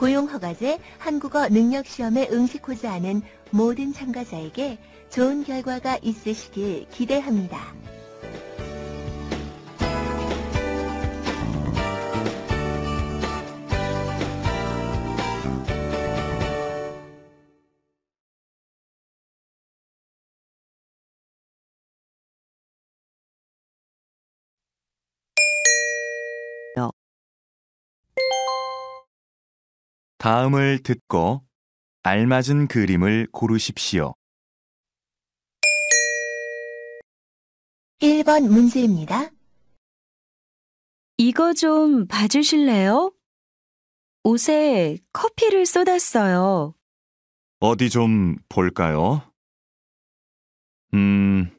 고용허가제 한국어 능력시험에 응시코자 하는 모든 참가자에게 좋은 결과가 있으시길 기대합니다. 다음을 듣고 알맞은 그림을 고르십시오. 1번 문제입니다. 이거 좀 봐주실래요? 옷에 커피를 쏟았어요. 어디 좀 볼까요? 음,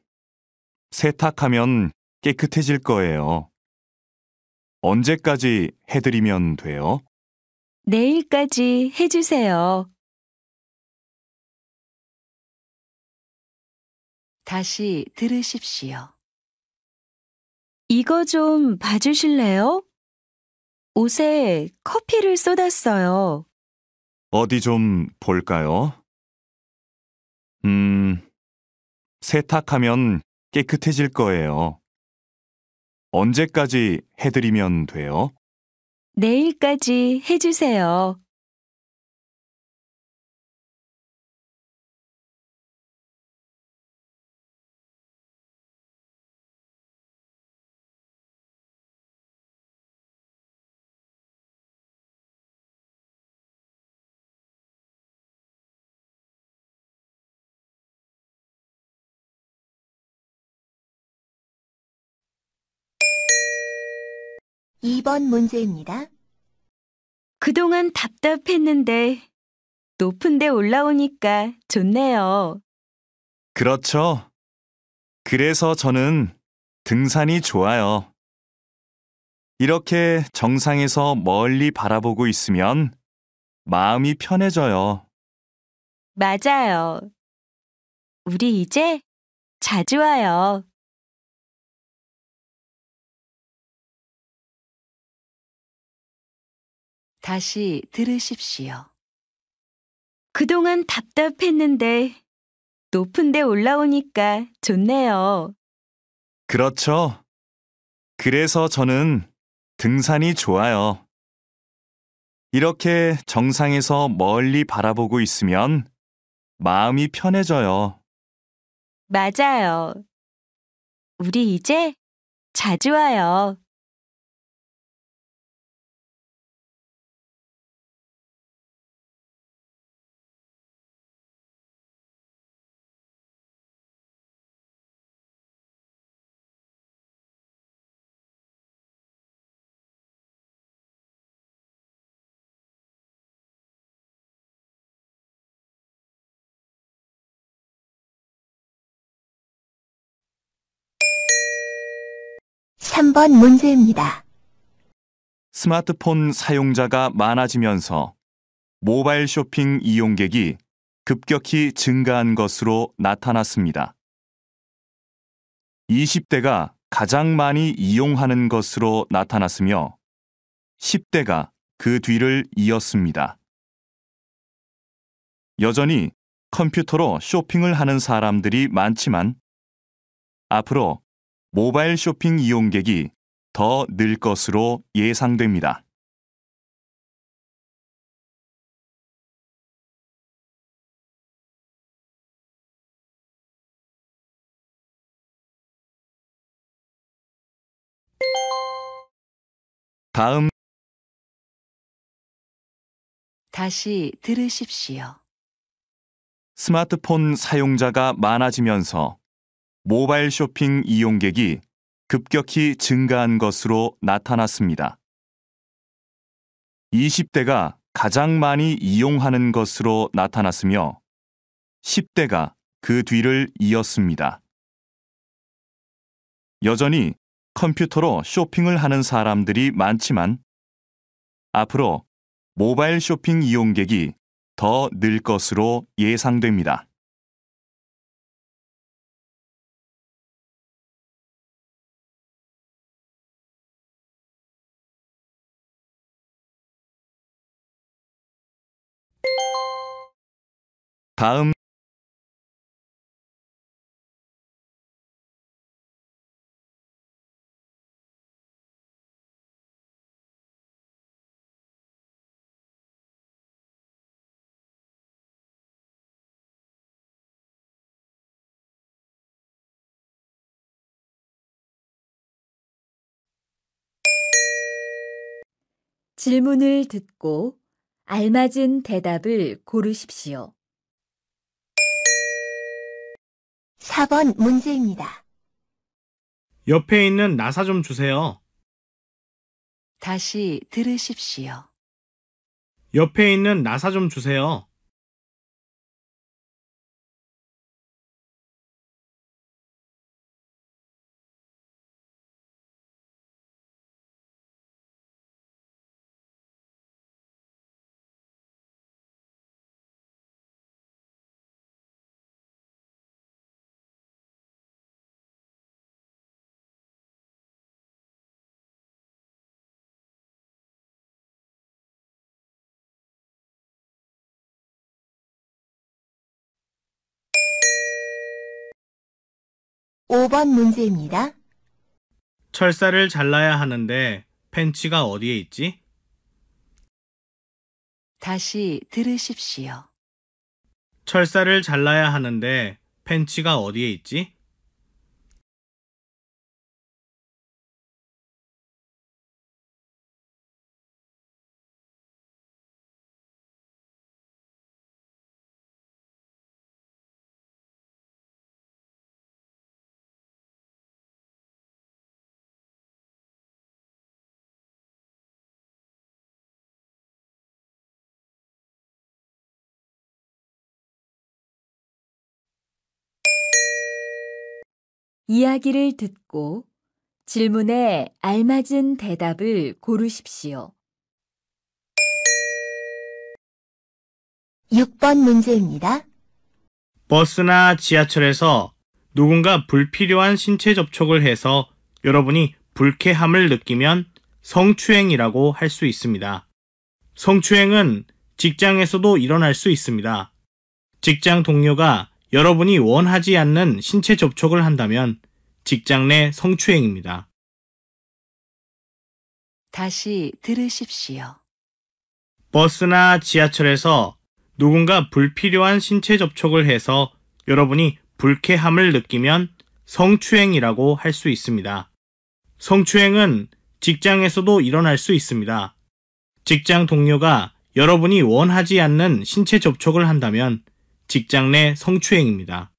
세탁하면 깨끗해질 거예요. 언제까지 해드리면 돼요? 내일까지 해주세요. 다시 들으십시오. 이거 좀 봐주실래요? 옷에 커피를 쏟았어요. 어디 좀 볼까요? 음, 세탁하면 깨끗해질 거예요. 언제까지 해드리면 돼요? 내일까지 해주세요. 이번 문제입니다. 그동안 답답했는데 높은 데 올라오니까 좋네요. 그렇죠. 그래서 저는 등산이 좋아요. 이렇게 정상에서 멀리 바라보고 있으면 마음이 편해져요. 맞아요. 우리 이제 자주 와요. 다시 들으십시오. 그동안 답답했는데 높은 데 올라오니까 좋네요. 그렇죠. 그래서 저는 등산이 좋아요. 이렇게 정상에서 멀리 바라보고 있으면 마음이 편해져요. 맞아요. 우리 이제 자주 와요. 삼번 문제입니다. 스마트폰 사용자가 많아지면서 모바일 쇼핑 이용객이 급격히 증가한 것으로 나타났습니다. 20대가 가장 많이 이용하는 것으로 나타났으며 10대가 그 뒤를 이었습니다. 여전히 컴퓨터로 쇼핑을 하는 사람들이 많지만 앞으로 모바일 쇼핑 이용객이 더 늘 것으로 예상됩니다. 다음 다시 들으십시오. 스마트폰 사용자가 많아지면서 모바일 쇼핑 이용객이 급격히 증가한 것으로 나타났습니다. 20대가 가장 많이 이용하는 것으로 나타났으며 10대가 그 뒤를 이었습니다. 여전히 컴퓨터로 쇼핑을 하는 사람들이 많지만 앞으로 모바일 쇼핑 이용객이 더 늘 것으로 예상됩니다. 다음 질문을 듣고 알맞은 대답을 고르십시오. 4번 문제입니다. 옆에 있는 나사 좀 주세요. 다시 들으십시오. 옆에 있는 나사 좀 주세요. 오번 문제입니다. 철사를 잘라야 하는데 펜치가 어디에 있지? 다시 들으십시오. 철사를 잘라야 하는데 펜치가 어디에 있지? 이야기를 듣고 질문에 알맞은 대답을 고르십시오. 6번 문제입니다. 버스나 지하철에서 누군가 불필요한 신체 접촉을 해서 여러분이 불쾌함을 느끼면 성추행이라고 할 수 있습니다. 성추행은 직장에서도 일어날 수 있습니다. 직장 동료가 여러분이 원하지 않는 신체 접촉을 한다면 직장 내 성추행입니다. 다시 들으십시오. 버스나 지하철에서 누군가 불필요한 신체 접촉을 해서 여러분이 불쾌함을 느끼면 성추행이라고 할 수 있습니다. 성추행은 직장에서도 일어날 수 있습니다. 직장 동료가 여러분이 원하지 않는 신체 접촉을 한다면 직장 내 성추행입니다.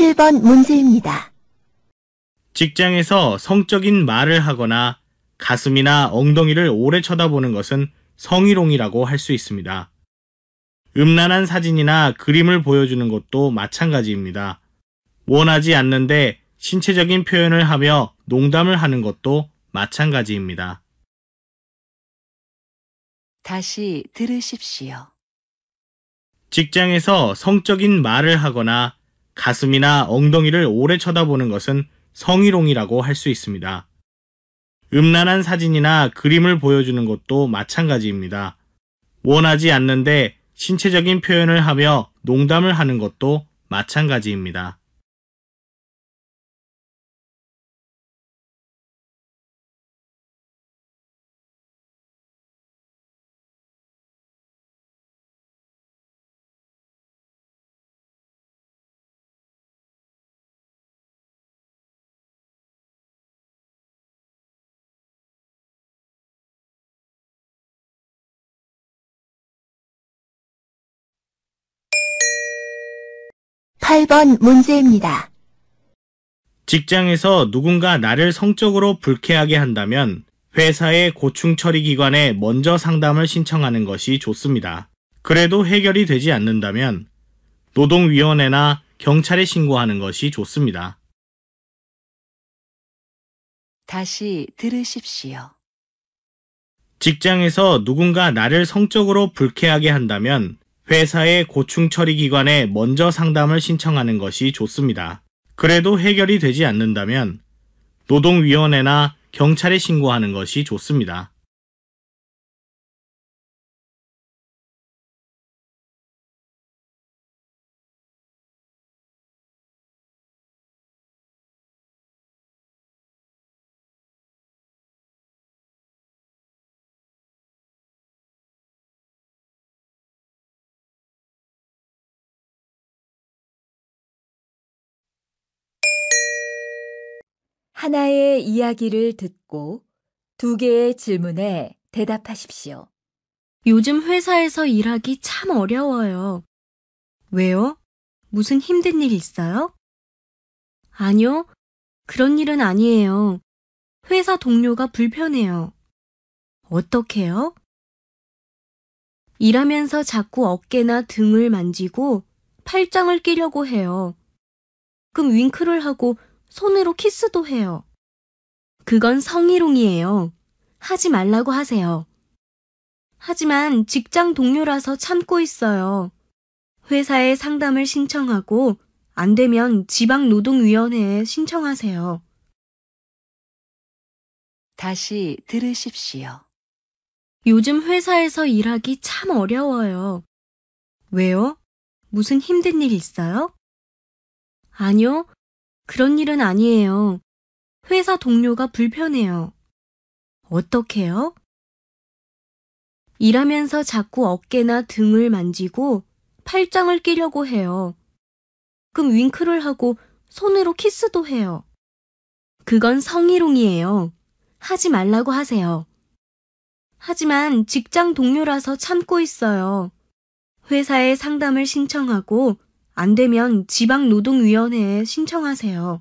칠번 문제입니다. 직장에서 성적인 말을 하거나 가슴이나 엉덩이를 오래 쳐다보는 것은 성희롱이라고 할 수 있습니다. 음란한 사진이나 그림을 보여주는 것도 마찬가지입니다. 원하지 않는데 신체적인 표현을 하며 농담을 하는 것도 마찬가지입니다. 다시 들으십시오. 직장에서 성적인 말을 하거나 가슴이나 엉덩이를 오래 쳐다보는 것은 성희롱이라고 할 수 있습니다. 음란한 사진이나 그림을 보여주는 것도 마찬가지입니다. 원하지 않는데 신체적인 표현을 하며 농담을 하는 것도 마찬가지입니다. 팔번 문제입니다. 직장에서 누군가 나를 성적으로 불쾌하게 한다면 회사의 고충 처리 기관에 먼저 상담을 신청하는 것이 좋습니다. 그래도 해결이 되지 않는다면 노동위원회나 경찰에 신고하는 것이 좋습니다. 다시 들으십시오. 직장에서 누군가 나를 성적으로 불쾌하게 한다면 회사의 고충 처리 기관에 먼저 상담을 신청하는 것이 좋습니다. 그래도 해결이 되지 않는다면 노동위원회나 경찰에 신고하는 것이 좋습니다. 하나의 이야기를 듣고 두 개의 질문에 대답하십시오. 요즘 회사에서 일하기 참 어려워요. 왜요? 무슨 힘든 일 있어요? 아니요. 그런 일은 아니에요. 회사 동료가 불편해요. 어떻게요? 일하면서 자꾸 어깨나 등을 만지고 팔짱을 끼려고 해요. 그럼 윙크를 하고 손으로 키스도 해요. 그건 성희롱이에요. 하지 말라고 하세요. 하지만 직장 동료라서 참고 있어요. 회사에 상담을 신청하고 안 되면 지방노동위원회에 신청하세요. 다시 들으십시오. 요즘 회사에서 일하기 참 어려워요. 왜요? 무슨 힘든 일 있어요? 아니요. 그런 일은 아니에요. 회사 동료가 불편해요. 어떻게요? 일하면서 자꾸 어깨나 등을 만지고 팔짱을 끼려고 해요. 그럼 윙크를 하고 손으로 키스도 해요. 그건 성희롱이에요. 하지 말라고 하세요. 하지만 직장 동료라서 참고 있어요. 회사에 상담을 신청하고 안 되면 지방노동위원회에 신청하세요.